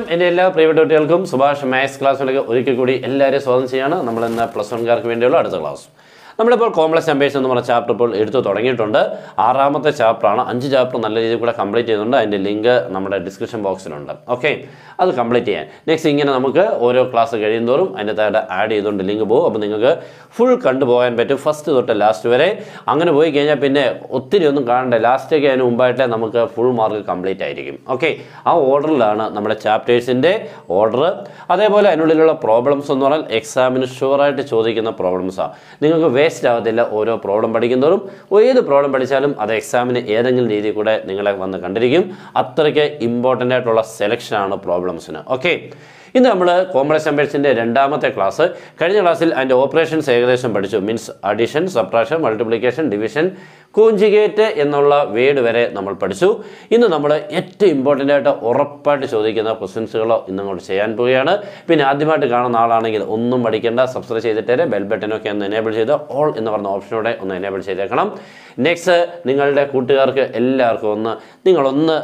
നമസ്കാരം. എന്റെ എല്ലാ പ്രിയപ്പെട്ട കുട്ടികൾക്കും സുഭാഷ് മാത്സ് ക്ലാസ്സിലേക്ക് ഒരിക്കൽ കൂടി എല്ലാവരെയും സ്വാഗതം ചെയ്യാണ്. നമ്മൾ ഇന്ന് പ്ലസ് വൺകാർക്ക് വേണ്ടിയുള്ള അടുത്ത ക്ലാസ്. നമ്മളിപ്പോൾ കോംപ്ലക്സ് നമ്പേഴ്സ് എന്ന് പറഞ്ഞ ചാപ്റ്റർ ഇപ്പോൾ എടുത്തു തുടങ്ങിയിട്ടുണ്ട്. ആറാമത്തെ ചാപ്റ്ററാണ് അഞ്ച് ചാപ്റ്റർ നല്ല രീതിയിൽ കൂടെ കംപ്ലീറ്റ് ചെയ്യുന്നുണ്ട് അതിന്റെ ലിങ്ക് നമ്മുടെ ഡിസ്ക്രിപ്ഷൻ ബോക്സിലുണ്ട് ഓക്കെ അത് കംപ്ലീറ്റ് ചെയ്യാൻ. നെക്സ്റ്റ് ഇങ്ങനെ നമുക്ക് ഓരോ ക്ലാസ് കഴിയുന്നതോറും അതിന്റെ താഴെ ആഡ് ചെയ്തുകൊണ്ട് ലിങ്ക് പോകും. അപ്പോൾ നിങ്ങൾക്ക് ഫുൾ കണ്ടുപോകാൻ പറ്റും ഫസ്റ്റ് തൊട്ട് ലാസ്റ്റ് വരെ. അങ്ങനെ പോയി കഴിഞ്ഞാൽ പിന്നെ ഒത്തിരി ഒന്നും കാണണ്ട. ലാസ്റ്റേക്ക് അതിന് മുമ്പായിട്ടേ നമുക്ക് ഫുൾ മാർക്ക് കംപ്ലീറ്റ് ആയിരിക്കും. ഓക്കെ ആ ഓർഡറിലാണ് നമ്മുടെ ചാപ്റ്റേഴ്സിന്റെ ഓർഡർ അതേപോലെ അതിനുള്ളിലുള്ള പ്രോബ്ലംസ് എന്ന് പറഞ്ഞാൽ എക്സാമിന് ഷുവറായിട്ട് ചോദിക്കുന്ന പ്രോബ്ലംസാണ് നിങ്ങൾക്ക് വേസ്റ്റ് ആവത്തില്ല ഓരോ പ്രോബ്ലം പഠിക്കുന്നതോറും ഏത് പ്രോബ്ലം പഠിച്ചാലും അത് എക്സാമിന് ഏതെങ്കിലും രീതിയിൽ കൂടെ നിങ്ങളെ വന്ന് കണ്ടിരിക്കും. അത്രയ്ക്ക് ഇമ്പോർട്ടന്റ് ആയിട്ടുള്ള സെലക്ഷനാണ് പ്രോബ്ലംസിന് ഓക്കെ ഇന്ന് നമ്മൾ കോംപ്ലക്സ് നമ്പേഴ്സിന്റെ രണ്ടാമത്തെ ക്ലാസ് കഴിഞ്ഞ ക്ലാസ്സിൽ അതിന്റെ ഓപ്പറേഷൻസ് ഏകദേശം പഠിച്ചു. Means addition subtraction multiplication division conjugate എന്നുള്ള വേഡ് വരെ നമ്മൾ പഠിച്ചു. ഇന്ന് നമ്മൾ ഏറ്റവും ഇമ്പോർട്ടന്റ് ആയിട്ട് ഉറപ്പായിട്ട് ചോദിക്കുന്ന ക്വസ്റ്റ്യൻസുകളോ ഇന്ന് അങ്ങോട്ട് ചെയ്യാൻ പോവുകയാണ്. പിന്നെ ആദ്യമായിട്ട് കാണുന്ന ആളാണെങ്കിൽ ഒന്നും പഠിക്കേണ്ട സബ്സ്ക്രൈബ് ചെയ്തിട്ടേ ബെൽ ബട്ടനൊക്കെ ഒന്ന് എനേബിൾ ചെയ്ത് ഓൾ എന്ന് പറഞ്ഞ ഓപ്ഷനോടെ ഒന്ന് എനേബിൾ ചെയ്തേക്കണം. നെക്സ്റ്റ് നിങ്ങളുടെ കൂട്ടുകാർക്ക് എല്ലാവർക്കും ഒന്ന് നിങ്ങളൊന്ന്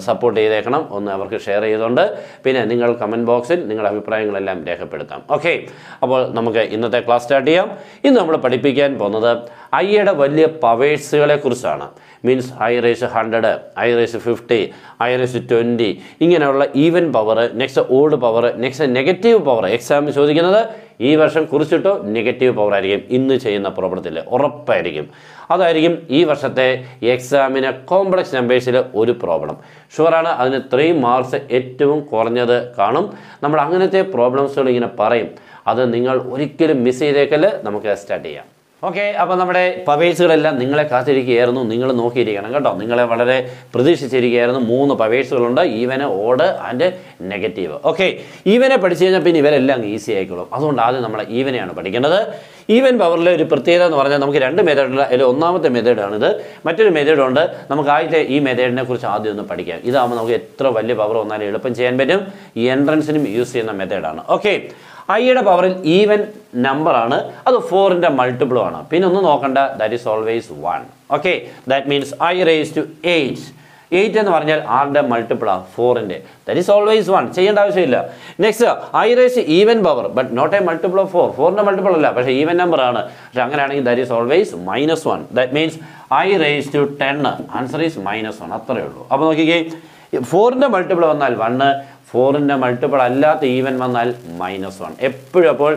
സപ്പോർട്ട് ചെയ്തേക്കണം. ഒന്ന് അവർക്ക് ഷെയർ ചെയ്തുകൊണ്ട്. പിന്നെ നിങ്ങൾ കമന്റ് ബോക്സിൽ നിങ്ങളുടെ അഭിപ്രായങ്ങളെല്ലാം രേഖപ്പെടുത്താം. ഓക്കെ അപ്പോൾ നമുക്ക് ഇന്നത്തെ ക്ലാസ് സ്റ്റാർട്ട് ചെയ്യാം. ഇന്ന് നമ്മൾ പഠിപ്പിക്കാൻ പോകുന്നത് ഐയുടെ വലിയ പവേഴ്സുകളെ കുറിച്ചാണ്. Means i raise hundred i raise fifty i raise twenty ഇങ്ങനെയുള്ള even power next odd power next negative power എക്സാമിന് ചോദിക്കുന്നത് ഈ വർഷം കുറിച്ചിട്ടോ നെഗറ്റീവ് പവർ ആയിരിക്കും. ഇന്ന് ചെയ്യുന്ന പ്രോബ്ലത്തിൽ ഉറപ്പായിരിക്കും. അതായിരിക്കും ഈ വർഷത്തെ എക്സാമിന് കോംപ്ലക്സ് നമ്പേഴ്സിൽ ഒരു പ്രോബ്ലം ഷുവറാണ് അതിന് ത്രീ മാർക്സ് ഏറ്റവും കുറഞ്ഞത് കാണും. നമ്മൾ അങ്ങനത്തെ പ്രോബ്ലംസുകൾ ഇങ്ങനെ പറയും. അത് നിങ്ങൾ ഒരിക്കലും മിസ് ചെയ്തേക്കൽ നമുക്ക് സ്റ്റാർട്ട് ചെയ്യാം. ഓക്കെ അപ്പോൾ നമ്മുടെ പവേഴ്സുകളെല്ലാം നിങ്ങളെ കാത്തിരിക്കുകയായിരുന്നു. നിങ്ങൾ നോക്കിയിരിക്കണം കേട്ടോ. നിങ്ങളെ വളരെ പ്രതീക്ഷിച്ചിരിക്കുകയായിരുന്നു. മൂന്ന് പവേഴ്സുകളുണ്ട്. Even odd and negative. Okay ഈവനെ പഠിച്ചു കഴിഞ്ഞാൽ പിന്നെ ഇവരെല്ലാം ഈസി ആയിക്കോളും. അതുകൊണ്ട് ആദ്യം നമ്മൾ ഈവനെയാണ് പഠിക്കേണ്ടത്. ഈവൻ പവറിലെ ഒരു പ്രത്യേകത എന്ന് പറഞ്ഞാൽ നമുക്ക് രണ്ട് മെത്തേഡുള്ള അതിൽ ഒന്നാമത്തെ മെത്തേഡാണിത് മറ്റൊരു മെത്തേഡുണ്ട് നമുക്ക് ആദ്യത്തെ ഈ മെത്തേഡിനെ കുറിച്ച് ആദ്യം ഒന്ന് പഠിക്കാം. ഇതാകുമ്പോൾ നമുക്ക് എത്ര വലിയ പവർ വന്നാലും എളുപ്പം ചെയ്യാൻ പറ്റും. ഈ എൻട്രൻസിനും യൂസ് ചെയ്യുന്ന മെത്തേഡാണ് ഓക്കെ ഐയുടെ പവറിൽ ഈവൻ നമ്പറാണ് അത് ഫോറിന്റെ മൾട്ടിപ്പിളും ആണ്. പിന്നെ ഒന്ന് നോക്കണ്ട. That is always one okay that means i raise to eight eight എന്ന് പറഞ്ഞാൽ ആറിന്റെ മൾട്ടിപ്പിളാണ് ഫോറിന്റെ ദാറ്റ് ഈസ് ഓൾവേസ് വൺ ചെയ്യേണ്ട ആവശ്യമില്ല. Next i raise even power but not a multiple of four ഫോറിന്റെ മൾട്ടിപ്പിൾ അല്ല പക്ഷേ ഈവൻ നമ്പർ ആണ്. പക്ഷേ അങ്ങനെയാണെങ്കിൽ that is always minus one that means i raise to ten answer is minus one അത്രയേ ഉള്ളൂ. അപ്പോൾ നോക്കിക്കേ ഫോറിന്റെ മൾട്ടിപ്പിൾ വന്നാൽ വണ്ണ് ഫോറിന്റെ മൾട്ടിപ്പിൾ അല്ലാത്ത ഈവൻ വന്നാൽ മൈനസ് വൺ എപ്പോഴും അപ്പോൾ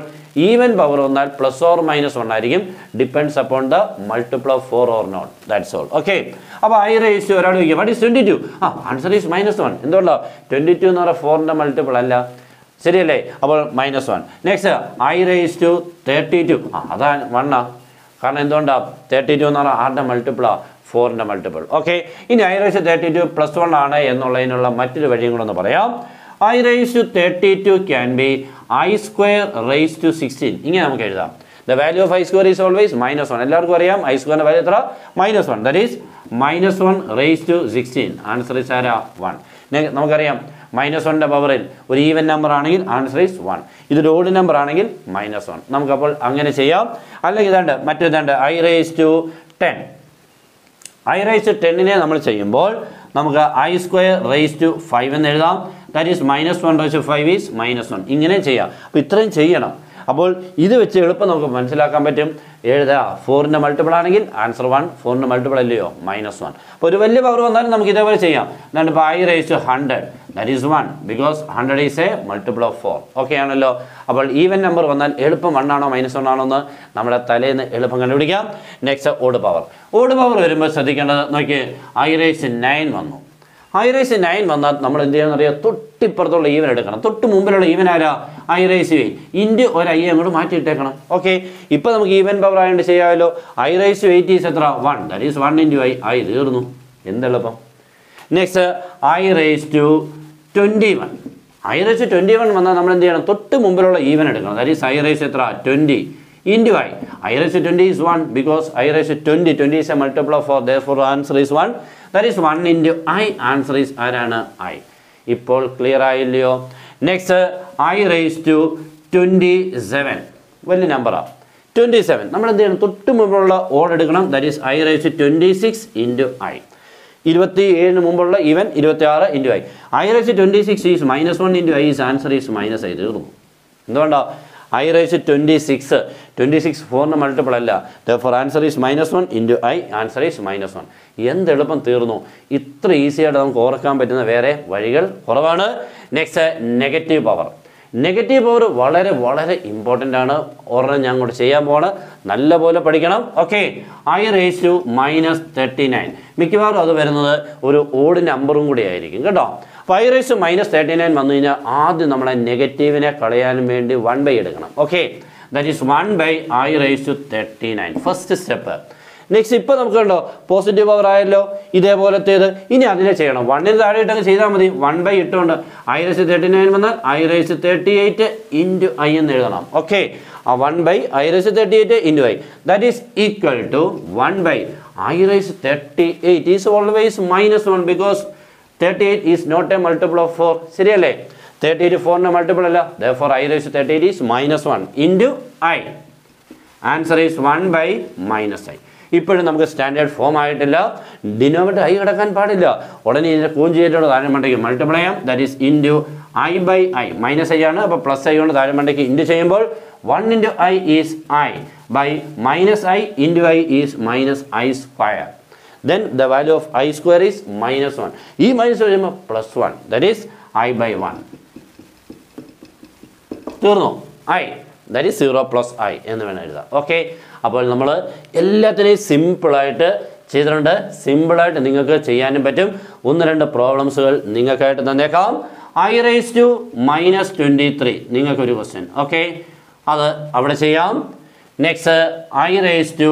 ഈവൻ പവർ വന്നാൽ പ്ലസ് ഓർ മൈനസ് വൺ ആയിരിക്കും. Depends upon the multiple of four or not that's all okay അപ്പോൾ ഐ റേസ് ടു ഒരാൾ ചോദിക്കുക വാട്ട് ഈസ് ട്വന്റി ടു ആ ആൻസർ ഈസ് മൈനസ് വൺ എന്തുകൊണ്ടോ? ട്വന്റി ടു എന്ന് പറഞ്ഞാൽ ഫോറിന്റെ മൾട്ടിപ്പിൾ അല്ല. ശരിയല്ലേ? അപ്പോൾ minus one next i raise to thirty two ആ അതാ വണ്ണാ കാരണം എന്തുകൊണ്ടാണ് തേർട്ടി ടു എന്ന് പറഞ്ഞാൽ ആറിന്റെ മൾട്ടിപ്പിളാണ് ഫോറിന്റെ മൾട്ടിപ്പിൾ ഓക്കെ ഇനി i raise thirty two plus one ആണ് എന്നുള്ളതിനുള്ള മറ്റൊരു വഴിയും കൂടെ ഒന്ന് പറയാം. I raise to thirty two can be i square raise to sixteen ഇങ്ങനെ നമുക്ക് എഴുതാം. The value of i square is always minus one എല്ലാവർക്കും അറിയാം? ഐ സ്ക്വയറിന്റെ വാല്യൂ എത്ര? Minus one that is minus one raise to sixteen answer is ആരാ? One നമുക്കറിയാം. Minus വണ്ണിന്റെ പവറിൽ ഒരു ഈവൻ നമ്പർ ആണെങ്കിൽ ആൻസർ ഈസ് വൺ ഇതൊരു ഓഡ് നമ്പർ ആണെങ്കിൽ മൈനസ് വൺ നമുക്കപ്പോൾ അങ്ങനെ ചെയ്യാം. അല്ലെങ്കിൽ ഇതാണ്ട് മറ്റേതാണ്ട് i raise to ten i raise to ടെന്നിനെ നമ്മൾ ചെയ്യുമ്പോൾ നമുക്ക് i square raise to five എന്ന് എഴുതാം. That is minus one raise five is minus one ഇങ്ങനെ ചെയ്യാം. അപ്പോൾ ഇത്രയും ചെയ്യണം. അപ്പോൾ ഇത് വെച്ച് എളുപ്പം നമുക്ക് മനസ്സിലാക്കാൻ പറ്റും. എഴുതാ ഫോറിന്റെ മൾട്ടിപ്പിൾ ആണെങ്കിൽ ആൻസർ വൺ ഫോറിന്റെ മൾട്ടിപ്പിൾ അല്ലയോ? മൈനസ് വൺ അപ്പോൾ ഒരു വലിയ പവർ വന്നാലും നമുക്ക് ഇതേപോലെ ചെയ്യാം. എന്താണ്? ഇപ്പോൾ i raise to hundred that is one because hundred is a multiple of four okay ആണല്ലോ? അപ്പോൾ ഈവൻ നമ്പർ വന്നാൽ എളുപ്പം വൺ ആണോ മൈനസ് വൺ ആണോ എന്ന് നമ്മുടെ തലേന്ന് എളുപ്പം കണ്ടുപിടിക്കാം. നെക്സ്റ്റ് ഓട് പവർ ഓട് പവർ വരുമ്പോൾ ശ്രദ്ധിക്കേണ്ടത് നോക്കി ഐ റേസ് നയൻ വന്നു. ഐ റേസ് നയൻ വന്നാൽ നമ്മൾ എന്ത് ചെയ്യണം അറിയാം? തൊട്ടിപ്പുറത്തുള്ള ഈവൻ എടുക്കണം. തൊട്ട് മുമ്പിലുള്ള ഈവൻ ആരാ? ഐ റേസ് എയ്റ്റ് ഇന്റു ഒരു ഐ അങ്ങോട്ട് മാറ്റിയിട്ടേക്കണം ഓക്കെ ഇപ്പോൾ നമുക്ക് ഈവൻ പവർ ആയതുകൊണ്ട് ചെയ്യാമല്ലോ ഐ വെയിറ്റ് ഈസ് എത്ര? One that is one into i i തീർന്നു. എന്തെളുപ്പം next i raise to twenty one i raise twenty one വന്നാൽ നമ്മൾ എന്ത് ചെയ്യണം? തൊട്ട് മുമ്പിലുള്ള ഈവൻ എടുക്കണം. ദാറ്റ് ഈസ് ഐ റേസ് എത്ര? Twenty into i i raise twenty is one because i raise twenty twenty is a multiple of four therefore answer is one that is one into i answer is ആരാണ്? I ഇപ്പോൾ clear ആയില്ലയോ? Next i raise to twenty seven വലിയ നമ്പറാണ് twenty seven നമ്മൾ എന്ത് ചെയ്യണം? തൊട്ട് മുമ്പുള്ള order എടുക്കണം. That is i raise to twenty six into i ഇരുപത്തി ഏഴിന് മുമ്പുള്ള ഇവൻ ഇരുപത്തി ആറ് into i i raise twenty six is minus one into i is answer is minus i തീർന്നു. എന്തുകൊണ്ടാണ് i raise twenty six twenty six ഫോറിന് multiple അല്ല. Therefore answer is minus one into i answer is minus one എന്ത് എളുപ്പം തീർന്നു? ഇത്ര easy ആയിട്ട് നമുക്ക് ഓർക്കാൻ പറ്റുന്ന വേറെ വഴികൾ കുറവാണ്. Next negative power negative power വളരെ വളരെ ഇമ്പോർട്ടന്റ് ആണ്. ഒരെണ്ണം ഞാൻ അങ്ങോട്ട് ചെയ്യാൻ പോവാണ്. നല്ലപോലെ പഠിക്കണം. Okay i raise to minus thirty nine മിക്കവാറും അത് വരുന്നത് ഒരു ഓഡ് നമ്പറും കൂടി ആയിരിക്കും. കേട്ടോ? അപ്പോൾ i raise minus thirty nine വന്നു കഴിഞ്ഞാൽ ആദ്യം നമ്മളെ നെഗറ്റീവിനെ കളയാനും വേണ്ടി വൺ ബൈ എടുക്കണം. Okay that is one by i raise to thirty nine first step next ഇപ്പോൾ നമുക്ക് കണ്ടോ പോസിറ്റീവ് പവർ ആയല്ലോ ഇതേപോലത്തേത്. ഇനി അതിനെ ചെയ്യണം. വണ്ണിന് താഴെ ഇട്ടങ്ങ് ചെയ്താൽ മതി. വൺ ബൈ ഇട്ടുകൊണ്ട് ഐ റേസ് തേർട്ടി നയൻ വന്നാൽ i raise thirty eight into i എന്ന് എഴുതണം. ഓക്കെ ആ one by i raise thirty eight into i that is equal to one by i raise thirty eight is always minus one because thirty eight is not a multiple of four ശരിയല്ലേ? Thirty eight ഫോറിന്റെ multiple അല്ല. Therefore i raise thirty eight is minus one into i answer is one by minus i ഇപ്പോഴും നമുക്ക് standard form ആയിട്ടില്ല. Denominator i കിടക്കാൻ പാടില്ല. ഉടനെ ഇതിന്റെ കൂൺ ചെയ്തിട്ടുള്ള താഴെ മണ്ടയ്ക്ക് മൾട്ടിപ്പിൾ ചെയ്യാം. That is into i by i minus i ആണ്. അപ്പോൾ പ്ലസ് ഐ കൊണ്ട് താരം മണ്ടയ്ക്ക് ഇന്റു ചെയ്യുമ്പോൾ one into i is i by minus i into i is minus i square then the value of i square is minus one ഈ minus വരുമ്പോൾ plus one that is i by one തീർന്നു? I that is zero plus i എന്ന് വേണം എഴുതാം okay അപ്പോൾ നമ്മൾ എല്ലാത്തിനെയും സിമ്പിളായിട്ട് ചെയ്തിട്ടുണ്ട്. സിമ്പിളായിട്ട് നിങ്ങൾക്ക് ചെയ്യാനും പറ്റും. ഒന്ന് രണ്ട് പ്രോബ്ലംസുകൾ നിങ്ങൾക്കായിട്ട് തന്നേക്കാം. I raise to minus twenty three നിങ്ങൾക്കൊരു ക്വസ്റ്റ്യൻ ഓക്കെ അത് അവിടെ ചെയ്യാം. Next i raise to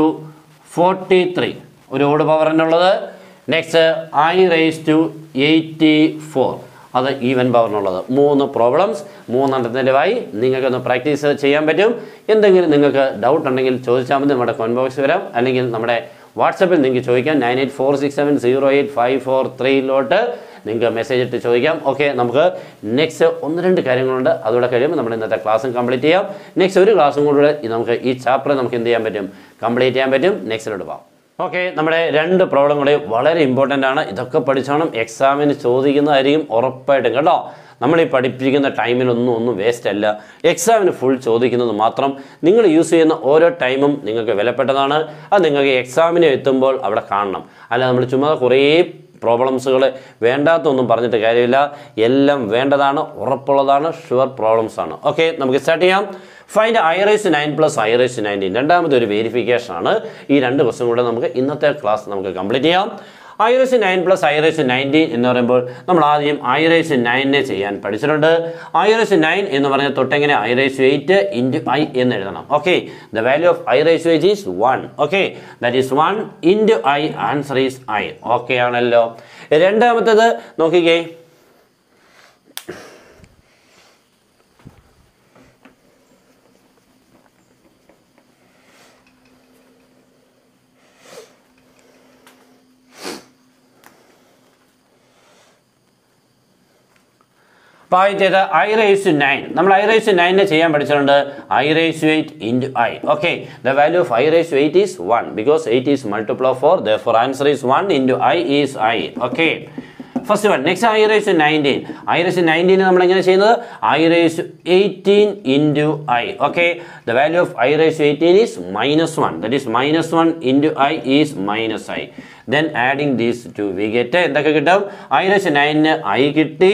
forty three ഒരു odd പവറിനുള്ളത് next i raise to eighty four അത് ഈവൻ പവറിനുള്ളത് മൂന്ന് പ്രോബ്ലംസ് മൂന്നെണ്ണത്തിന്റെ വായി നിങ്ങൾക്കൊന്ന് പ്രാക്ടീസ് ചെയ്യാൻ പറ്റും. എന്തെങ്കിലും നിങ്ങൾക്ക് ഡൗട്ട് ഉണ്ടെങ്കിൽ ചോദിച്ചാൽ മതി. നമ്മുടെ കോൺ ബോക്സ് വരാം. അല്ലെങ്കിൽ നമ്മുടെ വാട്സപ്പിൽ നിങ്ങൾക്ക് ചോദിക്കാം. Nine eight four six seven zero eight five four ത്രീയിലോട്ട് നിങ്ങൾക്ക് മെസ്സേജ് ഇട്ട് ചോദിക്കാം. ഓക്കെ നമുക്ക് നെക്സ്റ്റ് ഒന്ന് രണ്ട് കാര്യങ്ങളുണ്ട്. അതുകൂടെ കഴിയുമ്പോൾ നമ്മൾ ഇന്നത്തെ ക്ലാസ്സും കംപ്ലീറ്റ് ചെയ്യാം. നെക്സ്റ്റ് ഒരു ക്ലാസ്സും കൂടെ നമുക്ക് ഈ ചാപ്റ്റർ നമുക്ക് എന്ത് ചെയ്യാൻ പറ്റും? കംപ്ലീറ്റ് ചെയ്യാൻ പറ്റും. നെക്സ്റ്റിലോട്ട് പോകാം ഓക്കെ നമ്മുടെ രണ്ട് പ്രോബ്ലം കൂടെ വളരെ ഇമ്പോർട്ടന്റ് ആണ്. ഇതൊക്കെ പഠിച്ചോണം എക്സാമിന് ചോദിക്കുന്നതായിരിക്കും ഉറപ്പായിട്ടും. കേട്ടോ നമ്മൾ ഈ പഠിപ്പിക്കുന്ന ടൈമിനൊന്നും ഒന്നും വേസ്റ്റ് അല്ല. എക്സാമിന് ഫുൾ ചോദിക്കുന്നത് മാത്രം നിങ്ങൾ യൂസ് ചെയ്യുന്ന ഓരോ ടൈമും നിങ്ങൾക്ക് വിലപ്പെട്ടതാണ്. അത് നിങ്ങൾക്ക് എക്സാമിന് എത്തുമ്പോൾ അവിടെ കാണണം. അല്ല നമ്മൾ ചുമ്മാ കുറേ പ്രോബ്ലംസുകൾ വേണ്ടാത്തൊന്നും പറഞ്ഞിട്ട് കാര്യമില്ല. എല്ലാം വേണ്ടതാണ് ഉറപ്പുള്ളതാണ് ഷുവർ പ്രോബ്ലംസ് ആണ്. ഓക്കെ നമുക്ക് സ്റ്റാർട്ട് ചെയ്യാം. Find i raise nine plus i raise nineteen രണ്ടാമത്തെ ഒരു വെരിഫിക്കേഷൻ ആണ്. ഈ രണ്ട് ക്വസ്റ്റ്യൻ കൂടെ നമുക്ക് ഇന്നത്തെ ക്ലാസ് നമുക്ക് കംപ്ലീറ്റ് ചെയ്യാം. I raise nine plus i raise nineteen എന്ന് പറയുമ്പോൾ നമ്മൾ ആദ്യം ഐറൈസ് നയനെ ചെയ്യാൻ പഠിച്ചിട്ടുണ്ട്. ഐറൈസ് നയൻ എന്ന് പറഞ്ഞാൽ തൊട്ടെങ്ങനെ i raise eight into i എന്ന് എഴുതണം. Okay the value of i raise eight is one okay that is one into i answer is i okay ആണല്ലോ. രണ്ടാമത്തേത് നോക്കിക്കേ. ചെയ്ത് ഐ റേസ് ടു നയൻ. നമ്മൾ ഐ റേസ് ടു നയനെ ചെയ്യാൻ പഠിച്ചിട്ടുണ്ട്. I raise to eight into i okay the value of i raise to eight is one because eight is multiple of four therefore answer is one into i is i okay first one next i raise nineteen i raise nineteen നമ്മൾ എങ്ങനെ ചെയ്യുന്നത്? I raise eighteen into i okay the value of i raise eighteen is minus one that is minus one into i is minus i then adding these two we get എന്തൊക്കെ കിട്ടും? I നയനിന് i കിട്ടി.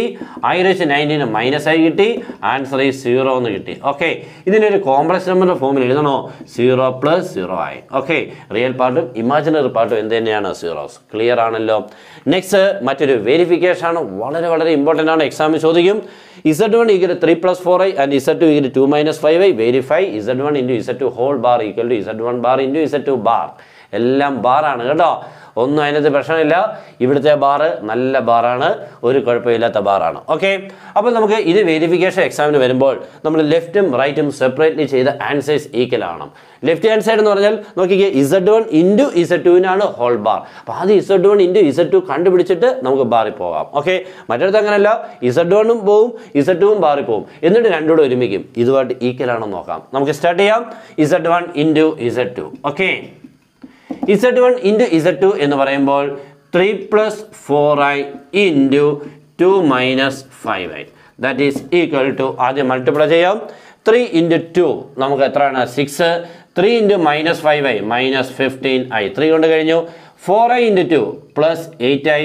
I raise nineteen minus i കിട്ടി. Answer ഈ zero എന്ന് കിട്ടി. Okay ഇതിനൊരു complex നമ്പറിന്റെ ഫോമിൽ എഴുതണോ? സീറോ പ്ലസ് സീറോ ആയി ഓക്കെ റിയൽ പാർട്ടും ഇമാജിനറി പാർട്ടും എന്ത് തന്നെയാണ് സീറോസ് ക്ലിയർ ആണല്ലോ. നെക്സ്റ്റ് മറ്റൊരു വെരിഫിക്കേഷൻ ആണ്. വളരെ വളരെ ഇമ്പോർട്ടന്റ് ആണ്. എക്സാമിൽ ചോദിക്കും. Z one equal three plus four i and z two equal two minus five i verify z one into z two whole bar equal to z one bar into z two bar എല്ലാം ബാറാണ് കേട്ടോ. ഒന്നും അതിനകത്ത് പ്രശ്നമില്ല. ഇവിടുത്തെ bar നല്ല ബാറാണ്. ഒരു കുഴപ്പമില്ലാത്ത ബാറാണ്. ഓക്കെ അപ്പോൾ നമുക്ക് ഇത് വെരിഫിക്കേഷൻ എക്സാമിന് വരുമ്പോൾ നമ്മൾ ലെഫ്റ്റും റൈറ്റും സെപ്പറേറ്റ്ലി ചെയ്ത ആൻസേഴ്സ് ഈക്വൽ ആണ് ലെഫ്റ്റ് ഹാൻഡ് സൈഡ് എന്ന് പറഞ്ഞാൽ നോക്കിക്കേ ഇസഡ് വൺ ഇന്റു ഇസഡ് ടുവിനാണ് ഹോൾ ബാർ അപ്പോൾ അത് z one into z two കണ്ടുപിടിച്ചിട്ട് നമുക്ക് ബാറിൽ പോകാം. ഓക്കെ മറ്റടുത്ത് അങ്ങനെയല്ല ഇസഡ് വണ്ണും പോവും ഇസഡ് ടുവും ബാറിൽ പോവും. എന്നിട്ട് രണ്ടുകൂടെ ഒരുമിക്കും. ഇതുമായിട്ട് ഈക്വൽ ആണെന്ന് നോക്കാം. നമുക്ക് സ്റ്റാർട്ട് ചെയ്യാം. Z one into z two okay z one into z two എന്ന് പറയുമ്പോൾ three plus four i into two minus five i that is equal to ആദ്യം മൾട്ടിപ്ലൈ ചെയ്യാം. ത്രീ ഇന്റു ടു നമുക്ക് എത്രയാണ്? Six three into minus five i minus fifteen i three കൊണ്ട് കഴിഞ്ഞു. Four i into two plus eight i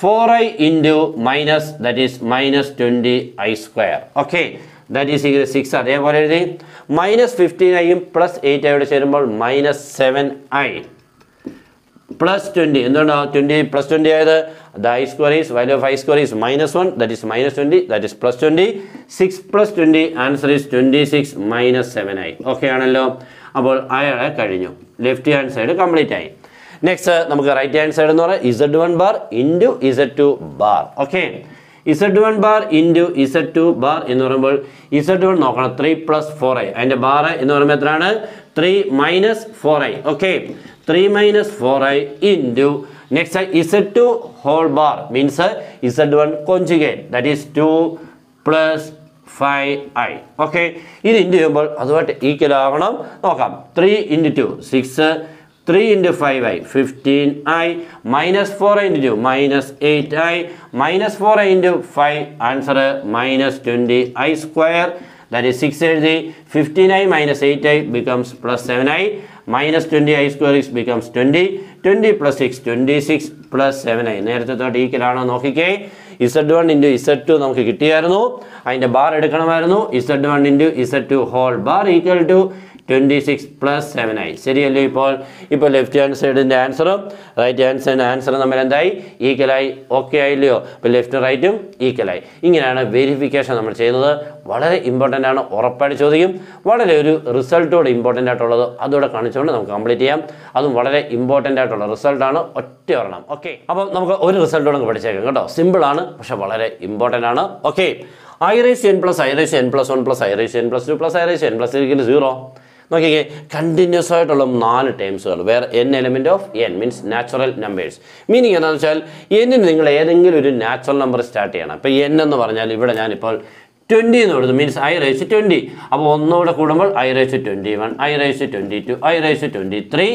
four i into minus that is minus twenty i square okay that is equal six അതേപോലെ എഴുതി. Minus fifteen ഐയും plus eight ഐയോട് ചേരുമ്പോൾ minus seven i plus twenty എന്തുകൊണ്ടാണ് twenty plus twenty ആയത്? The i square is value of i square is minus one that is minus twenty that is plus twenty six plus twenty answer is twenty six minus seven ആയി. Okay ആണല്ലോ? അപ്പോൾ അയാളെ കഴിഞ്ഞു. Left hand side complete ആയി. Next നമുക്ക് right hand side എന്ന് പറയാം. Z one bar into z two bar okay z one bar into z two bar എന്ന് പറയുമ്പോൾ ഇസഡ് വൺ നോക്കണം. ത്രീ പ്ലസ് ഫോർ ഐ അതിന്റെ ബാർ എന്ന് പറയുമ്പോൾ എത്രയാണ്? Three minus four i okay three minus four i into next z two whole bar means z one conjugate that is two plus five i okay ഇത് into ചെയ്യുമ്പോൾ അതുമായിട്ട് equal ആവണം. നോക്കാം. Three into two six three into five i fifteen i minus four into two minus eight I minus four into five answer minus twenty I square six എഴുതി fifteen I minus eight I becomes plus seven I minus twenty I square is becomes twenty twenty plus seven I നേരത്തെ ഈക്വലാണോ നോക്കിക്കേ. Z one into Z two നമുക്ക് കിട്ടിയായിരുന്നു. അതിന്റെ bar എടുക്കണമായിരുന്നു. Z one into Z two whole bar equal to twenty six plus seven ആയി. ശരിയല്ലോ ഇപ്പോൾ? ഇപ്പോൾ ലെഫ്റ്റ് ഹാൻഡ് സൈഡിന്റെ ആൻസറും റൈറ്റ് ഹാൻഡ് സൈഡിന്റെ ആൻസറും നമ്മൾ എന്തായി? ഈക്വലായി ഓക്കെ ആയില്ലയോ? ഇപ്പോൾ ലെഫ്റ്റും റൈറ്റും ഈക്വലായി ഇങ്ങനെയാണ് വെരിഫിക്കേഷൻ നമ്മൾ ചെയ്യുന്നത്. വളരെ ഇമ്പോർട്ടന്റ് ആണ്. ഉറപ്പായിട്ട് ചോദിക്കും. വളരെ ഒരു റിസൾട്ടോട് ഇമ്പോർട്ടന്റ് ആയിട്ടുള്ളത്. അതുകൂടെ കാണിച്ചുകൊണ്ട് നമുക്ക് കംപ്ലീറ്റ് ചെയ്യാം. അതും വളരെ ഇമ്പോർട്ടന്റ് ആയിട്ടുള്ള റിസൾട്ടാണ് ഒറ്റ ഒരെണ്ണം. ഓക്കെ അപ്പോൾ നമുക്ക് ഒരു റിസൾട്ടോടെ നമുക്ക് പഠിച്ചേക്കാം കേട്ടോ. സിമ്പിളാണ് പക്ഷേ വളരെ ഇമ്പോർട്ടന്റ് ആണ്. Okay i raise n plus i raise n plus one plus i raise n plus two plus i raise n plus zero നോക്കിക്കേ കണ്ടിന്യൂസ് ആയിട്ടുള്ള നാല് ടേംസുകൾ where n element of n means natural numbers meaning എന്താണെന്ന് വെച്ചാൽ എന്നിന് നിങ്ങൾ ഏതെങ്കിലും ഒരു natural number start ചെയ്യണം. ഇപ്പോൾ എൻ എന്ന് പറഞ്ഞാൽ ഇവിടെ ഞാനിപ്പോൾ ട്വന്റി എന്ന് കൊടുത്തു. മീൻസ് ഐ റേസ് ട്വന്റി അപ്പോൾ ഒന്നുകൂടെ കൂടുമ്പോൾ i raise twenty one i raise twenty two i raise twenty three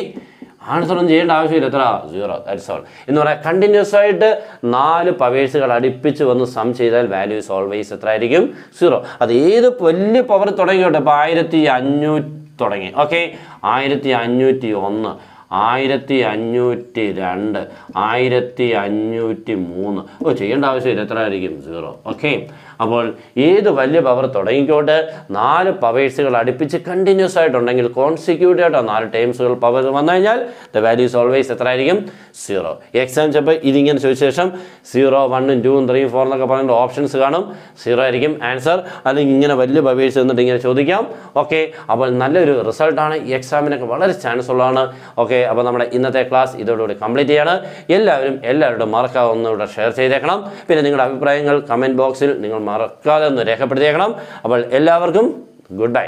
answer ഒന്നും ചെയ്യേണ്ട ആവശ്യമില്ല എത്ര? സീറോ ദാറ്റ്സ് ഓൾ എന്ന് പറയാം കണ്ടിന്യൂസ് ആയിട്ട് നാല് പവേഴ്സുകൾ അടുപ്പിച്ച് വന്ന് സം ചെയ്താൽ വാല്യൂസ് ഓൾവേസ് എത്ര ആയിരിക്കും? സീറോ അത് ഏത് വലിയ പവർ തുടങ്ങിയോട്ടെ ഇപ്പോൾ ആയിരത്തി അഞ്ഞൂറ്റി തുടങ്ങി. ഓക്കെ ആയിരത്തി അഞ്ഞൂറ്റി ഒന്ന് ആയിരത്തി അഞ്ഞൂറ്റി രണ്ട് ആയിരത്തി അഞ്ഞൂറ്റി മൂന്ന് ഓ ചെയ്യേണ്ട ആവശ്യമില്ല എത്ര ആയിരിക്കും? സീറോ ഓക്കെ അപ്പോൾ ഏത് വലിയ പവർ തുടങ്ങിക്കോട്ടെ നാല് പവേഴ്സുകൾ അടുപ്പിച്ച് കണ്ടിന്യൂസ് ആയിട്ടുണ്ടെങ്കിൽ കോൺസിക്യൂട്ടീവ് ആയിട്ടോ നാല് ടൈംസുകൾ പവർ വന്നു കഴിഞ്ഞാൽ ദ വാല്യൂസ് ഓൾവേസ് എത്ര ആയിരിക്കും സീറോ എക്സാം ചിലപ്പോൾ ഇതിങ്ങനെ ചോദിച്ച ശേഷം സീറോ വണ്ണും ടൂവും ത്രീയും ഫോർ എന്നൊക്കെ പറഞ്ഞിട്ട് ഓപ്ഷൻസ് കാണും. സീറോ ആയിരിക്കും ആൻസർ അല്ലെങ്കിൽ ഇങ്ങനെ വലിയ പവേഴ്സ് എന്നിട്ട് ഇങ്ങനെ ചോദിക്കാം. ഓക്കെ അപ്പോൾ നല്ലൊരു റിസൾട്ടാണ് ഈ എക്സാമിനൊക്കെ വളരെ ചാൻസ് ഉള്ളതാണ്. ഓക്കെ അപ്പോൾ നമ്മുടെ ഇന്നത്തെ ക്ലാസ് ഇതോടുകൂടി കംപ്ലീറ്റ് ചെയ്യാണ്. എല്ലാവരും എല്ലാവരുടെ മറക്കാവുന്നവിടെ ഷെയർ ചെയ്തേക്കണം. പിന്നെ നിങ്ങളുടെ അഭിപ്രായങ്ങൾ കമന്റ് ബോക്സിൽ നിങ്ങൾ മറക്കാതെ ഒന്ന് രേഖപ്പെടുത്തിയേക്കണം. അപ്പോൾ എല്ലാവർക്കും ഗുഡ് ബൈ.